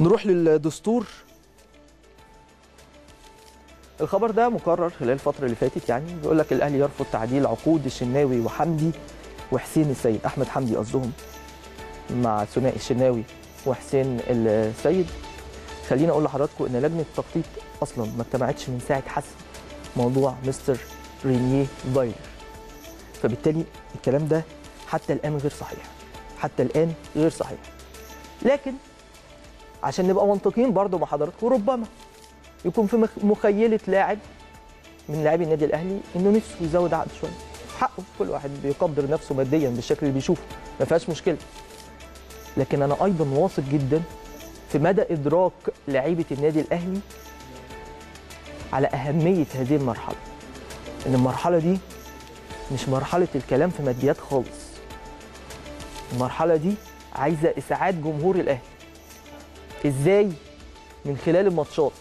نروح للدستور. الخبر ده مكرر خلال الفترة اللي فاتت يعني. بيقول لك الأهلي يرفض تعديل عقود الشناوي وحمدي وحسين السيد. أحمد حمدي قصدهم مع ثنائي الشناوي وحسين السيد. خليني أقول لحضراتكم إن لجنة التخطيط أصلا ما اجتمعتش من ساعة حسم موضوع مستر رينيه فايلر فبالتالي الكلام ده حتى الآن غير صحيح. حتى الآن غير صحيح. لكن عشان نبقى منطقيين برضه مع حضراتكم. ربما يكون في مخ- مخيلة لاعب من لاعبي النادي الأهلي انه نفسه يزود عقد شوية. حقه كل واحد بيقدر نفسه ماديا بالشكل اللي بيشوفه ما فيهاش مشكلة. لكن أنا أيضا واثق جدا في مدى إدراك لعيبة النادي الأهلي على أهمية هذه المرحلة. إن المرحلة دي مش مرحلة الكلام في ماديات خالص. المرحلة دي عايزة إسعاد جمهور الأهلي. إزاي؟ من خلال الماتشات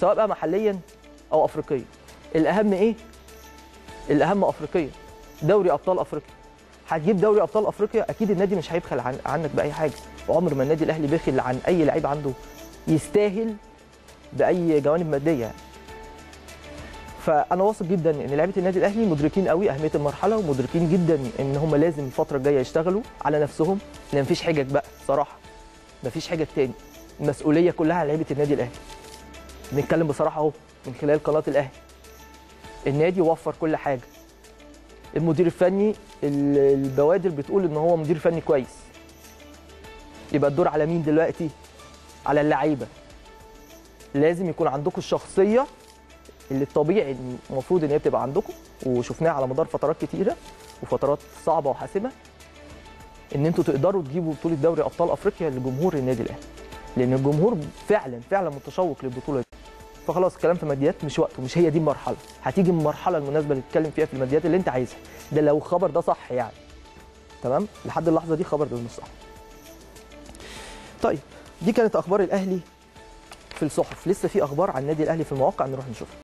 سواء بقى محليا أو افريقيا. الأهم إيه؟ الأهم افريقيا. دوري أبطال أفريقيا. هتجيب دوري أبطال أفريقيا أكيد النادي مش هيبخل عن عنك بأي حاجة. وعمر ما النادي الأهلي بخل عن أي لعيب عنده يستاهل بأي جوانب مادية. يعني فأنا واثق جدا إن لعيبة النادي الأهلي مدركين قوي أهمية المرحلة ومدركين جدا إن هم لازم الفترة الجاية يشتغلوا على نفسهم. لأن مفيش حجج بقى صراحة. مفيش حجج تاني. المسؤولية كلها على لعيبة النادي الأهلي. بنتكلم بصراحة أهو من خلال قناة الأهلي. النادي وفر كل حاجة. المدير الفني ال- البوادر بتقول إن هو مدير فني كويس. يبقى الدور على مين دلوقتي؟ على اللعيبة. لازم يكون عندكم الشخصية اللي الطبيعي المفروض إن هي بتبقى عندكم. وشفناها على مدار فترات كتيرة وفترات صعبة وحاسمة. ان أنتوا تقدروا تجيبوا بطولة دوري أبطال أفريقيا لجمهور النادي الأهلي. لأن الجمهور فعلا فعلا متشوق للبطولة دي. فخلاص الكلام في ماديات مش وقته مش هي دي المرحلة. هتيجي المرحلة المناسبة اللي تتكلم فيها في الماديات اللي انت عايزها. ده لو الخبر ده صح يعني. تمام؟ لحد اللحظة دي خبر ده مش صح. طيب دي كانت أخبار الأهلي في الصحف. لسه في أخبار عن النادي الأهلي في المواقع نروح نشوفها